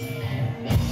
Amen.